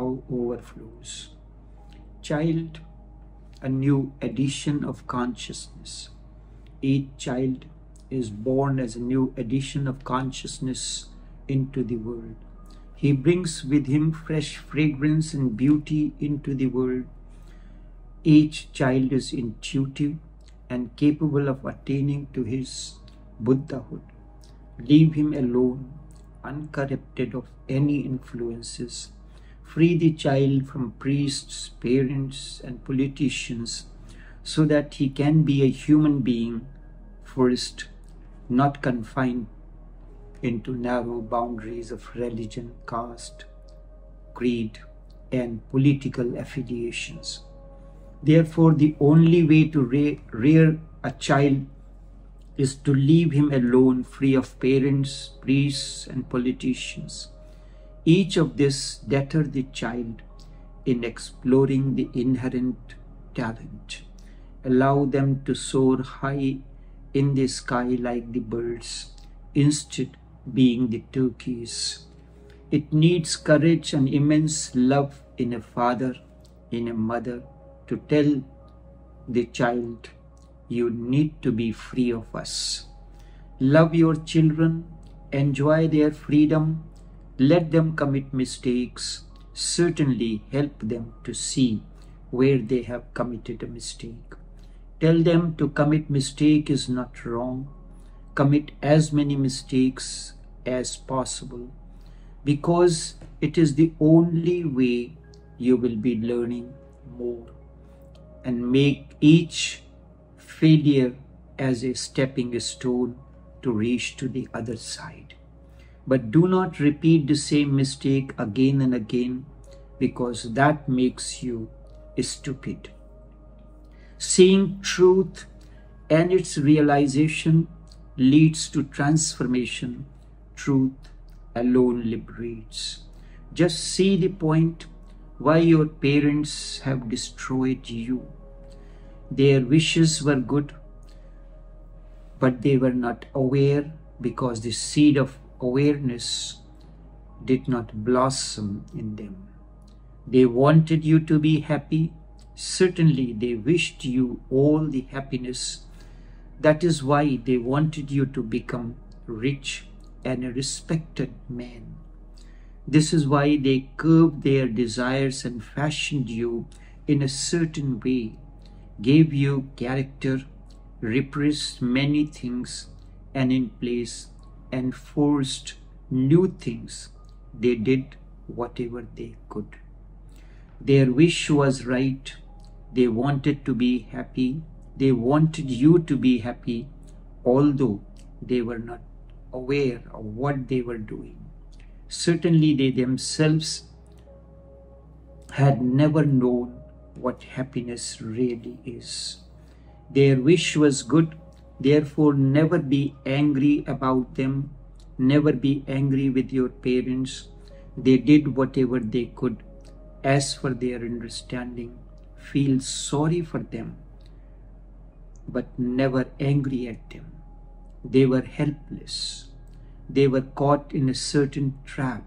Overflows. Child, a new addition of consciousness. Each child is born as a new addition of consciousness into the world. He brings with him fresh fragrance and beauty into the world. Each child is intuitive and capable of attaining to his Buddhahood. Leave him alone, uncorrupted of any influences. Free the child from priests, parents, and politicians so that he can be a human being first, not confined into narrow boundaries of religion, caste, creed, and political affiliations. Therefore, the only way to rear a child is to leave him alone, free of parents, priests, and politicians. Each of this deter the child in exploring the inherent talent. Allow them to soar high in the sky like the birds, instead being the turkeys. It needs courage and immense love in a father, in a mother, to tell the child you need to be free of us. Love your children, enjoy their freedom, let them commit mistakes, certainly help them to see where they have committed a mistake. Tell them to commit mistake is not wrong. Commit as many mistakes as possible because it is the only way you will be learning more and make each failure as a stepping stone to reach to the other side. But do not repeat the same mistake again and again because that makes you stupid. Seeing truth and its realization leads to transformation. Truth alone liberates. Just see the point why your parents have destroyed you their wishes were good, but they were not aware because the seed of awareness did not blossom in them. They wanted you to be happy. Certainly, they wished you all the happiness. That is why they wanted you to become rich and a respected man. This is why they curbed their desires and fashioned you in a certain way gave you character, repressed many things, and in place enforced new things. They did whatever they could. Their wish was right. They wanted to be happy. They wanted you to be happy, although they were not aware of what they were doing. Certainly, they themselves had never known what happiness really is. Their wish was good, therefore, never be angry about them, never be angry with your parents. They did whatever they could as for their understanding. Feel sorry for them, but never angry at them. They were helpless. They were caught in a certain trap.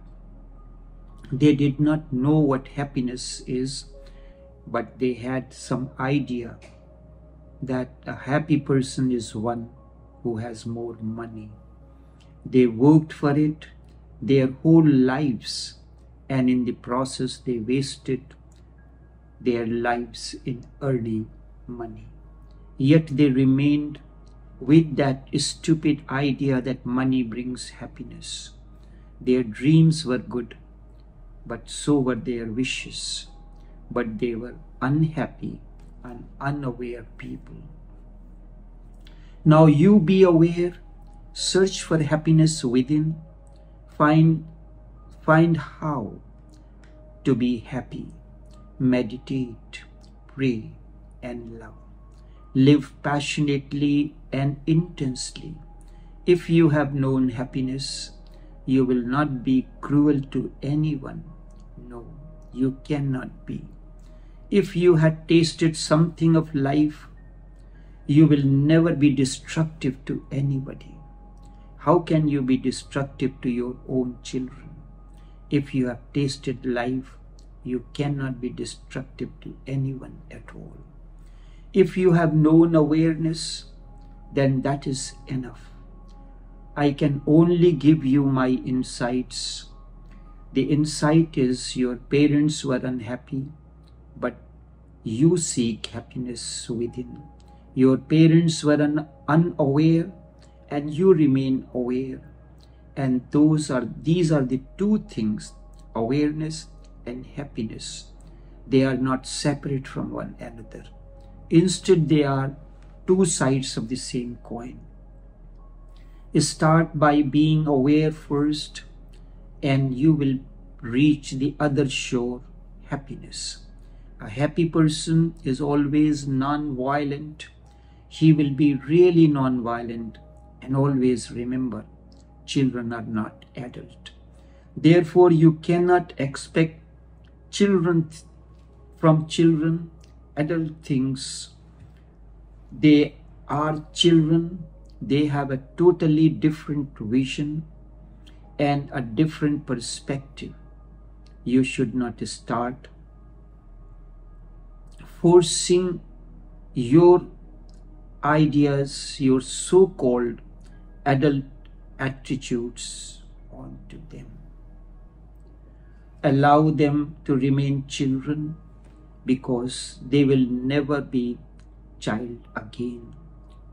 They did not know what happiness is but they had some idea that a happy person is one who has more money. They worked for it their whole lives, and in the process, they wasted their lives in earning money. Yet they remained with that stupid idea that money brings happiness. Their dreams were good, but so were their wishes but they were unhappy and unaware people. Now you be aware, search for happiness within, find, find how to be happy, meditate, pray, and love. Live passionately and intensely. If you have known happiness, you will not be cruel to anyone. No, you cannot be. If you had tasted something of life, you will never be destructive to anybody. How can you be destructive to your own children? If you have tasted life, you cannot be destructive to anyone at all. If you have known awareness, then that is enough. I can only give you my insights. The insight is your parents were unhappy, but you seek happiness within. Your parents were un unaware and you remain aware. And those are these are the two things, awareness and happiness. They are not separate from one another. Instead, they are two sides of the same coin. Start by being aware first, and you will reach the other shore, happiness. A happy person is always non-violent. He will be really non-violent and always remember, children are not adult. Therefore, you cannot expect children from children adult things. They are children. They have a totally different vision and a different perspective. You should not start forcing your ideas, your so-called adult attitudes onto them. Allow them to remain children because they will never be child again.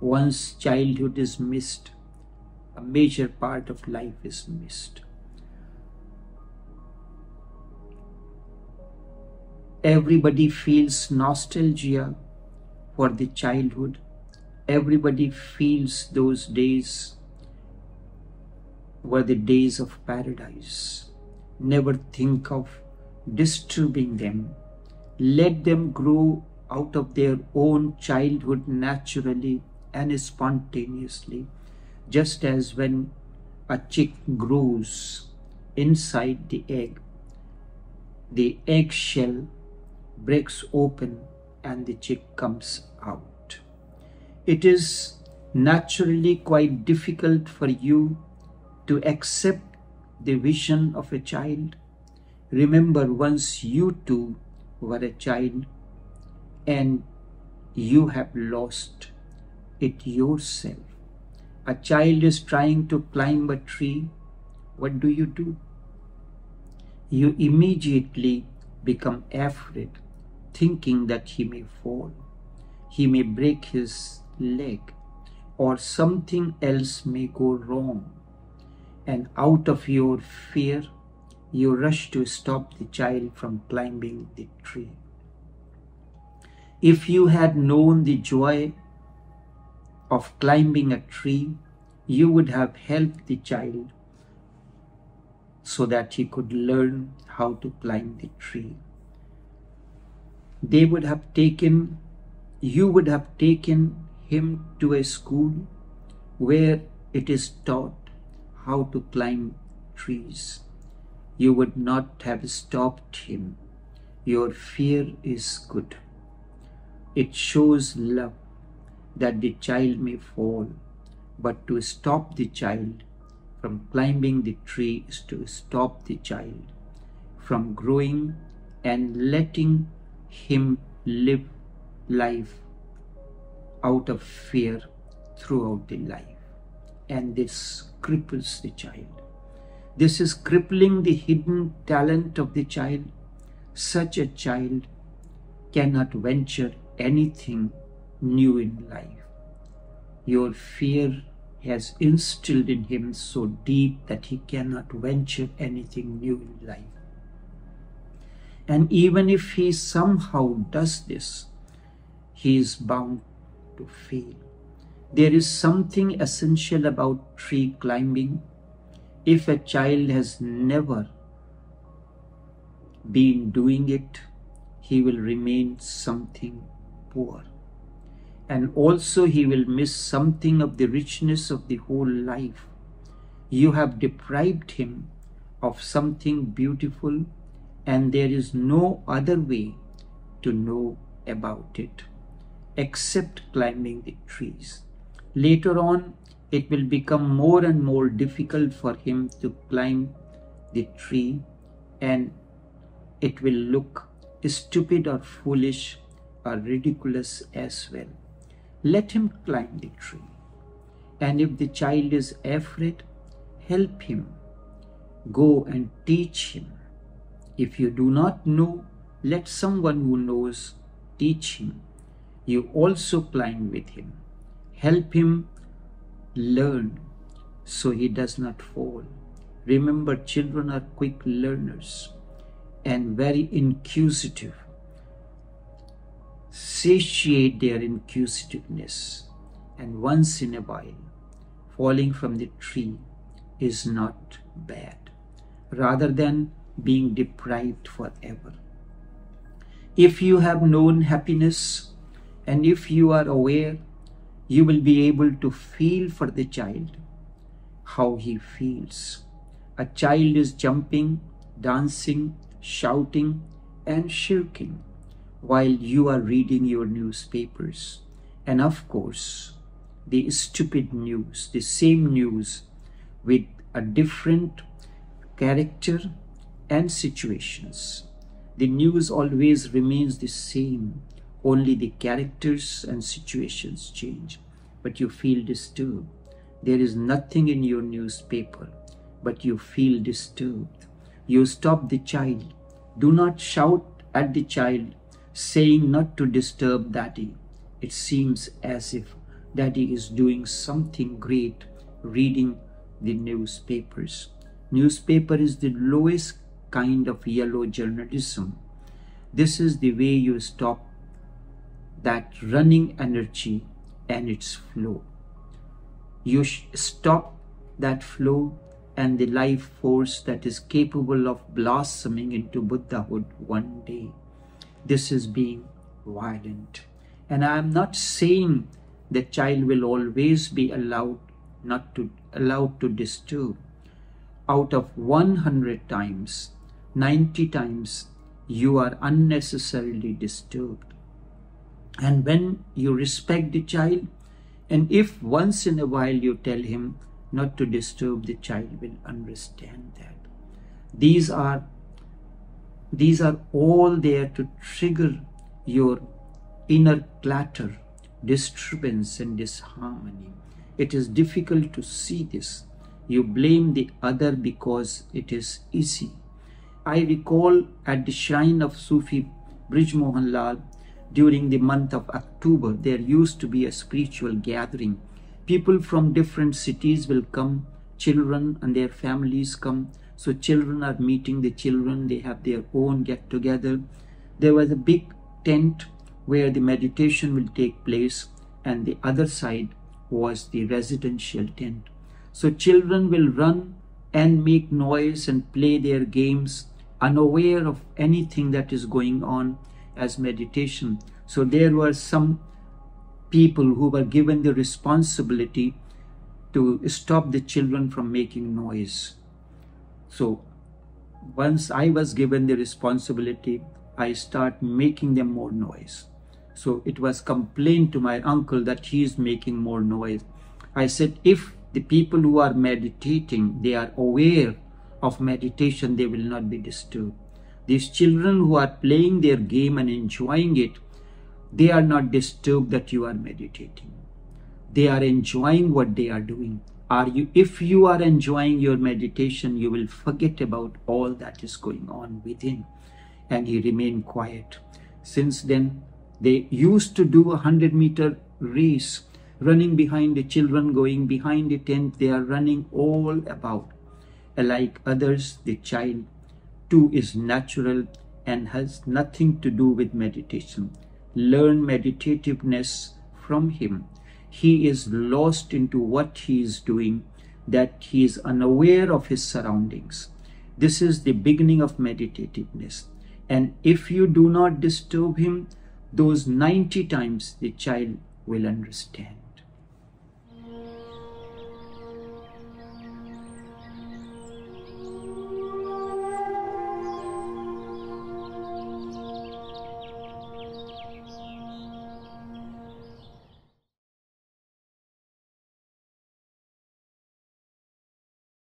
Once childhood is missed, a major part of life is missed. Everybody feels nostalgia for the childhood. Everybody feels those days were the days of paradise. Never think of disturbing them. Let them grow out of their own childhood naturally and spontaneously, just as when a chick grows inside the egg, the eggshell breaks open and the chick comes out. It is naturally quite difficult for you to accept the vision of a child. Remember, once you too were a child and you have lost it yourself. A child is trying to climb a tree. What do you do? You immediately become afraid thinking that he may fall, he may break his leg, or something else may go wrong. And out of your fear, you rush to stop the child from climbing the tree. If you had known the joy of climbing a tree, you would have helped the child so that he could learn how to climb the tree they would have taken, you would have taken him to a school where it is taught how to climb trees. You would not have stopped him. Your fear is good. It shows love that the child may fall, but to stop the child from climbing the tree is to stop the child from growing and letting him live life out of fear throughout the life. And this cripples the child. This is crippling the hidden talent of the child. Such a child cannot venture anything new in life. Your fear has instilled in him so deep that he cannot venture anything new in life. And even if he somehow does this, he is bound to fail. There is something essential about tree climbing. If a child has never been doing it, he will remain something poor. And also he will miss something of the richness of the whole life. You have deprived him of something beautiful and there is no other way to know about it except climbing the trees. Later on, it will become more and more difficult for him to climb the tree and it will look stupid or foolish or ridiculous as well. Let him climb the tree. And if the child is afraid, help him. Go and teach him. If you do not know, let someone who knows teach him. You also climb with him. Help him learn so he does not fall. Remember, children are quick learners and very inquisitive. Satiate their inquisitiveness, and once in a while, falling from the tree is not bad, rather than being deprived forever. If you have known happiness and if you are aware, you will be able to feel for the child how he feels. A child is jumping, dancing, shouting, and shirking while you are reading your newspapers. And of course, the stupid news, the same news with a different character and situations. The news always remains the same, only the characters and situations change, but you feel disturbed. There is nothing in your newspaper, but you feel disturbed. You stop the child. Do not shout at the child, saying not to disturb daddy. It seems as if daddy is doing something great, reading the newspapers. Newspaper is the lowest kind of yellow journalism. This is the way you stop that running energy and its flow. You stop that flow and the life force that is capable of blossoming into Buddhahood one day. This is being violent. And I am not saying the child will always be allowed not to allowed to disturb. Out of 100 times, 90 times you are unnecessarily disturbed. And when you respect the child, and if once in a while you tell him not to disturb, the child will understand that. These are these are all there to trigger your inner clatter, disturbance, and disharmony. It is difficult to see this. You blame the other because it is easy. I recall at the shrine of Sufi Brij Mohan Lal during the month of October, there used to be a spiritual gathering. People from different cities will come, children and their families come. So children are meeting the children, they have their own get together. There was a big tent where the meditation will take place and the other side was the residential tent. So children will run and make noise and play their games unaware of anything that is going on as meditation. So there were some people who were given the responsibility to stop the children from making noise. So once I was given the responsibility, I start making them more noise. So it was complained to my uncle that he is making more noise. I said, if the people who are meditating, they are aware of meditation, they will not be disturbed. These children who are playing their game and enjoying it, they are not disturbed that you are meditating. They are enjoying what they are doing. Are you, if you are enjoying your meditation, you will forget about all that is going on within. And he remained quiet. Since then, they used to do a hundred meter race, running behind the children, going behind the tent. They are running all about. Like others, the child too is natural and has nothing to do with meditation. Learn meditativeness from him. He is lost into what he is doing, that he is unaware of his surroundings. This is the beginning of meditativeness. And if you do not disturb him, those 90 times the child will understand.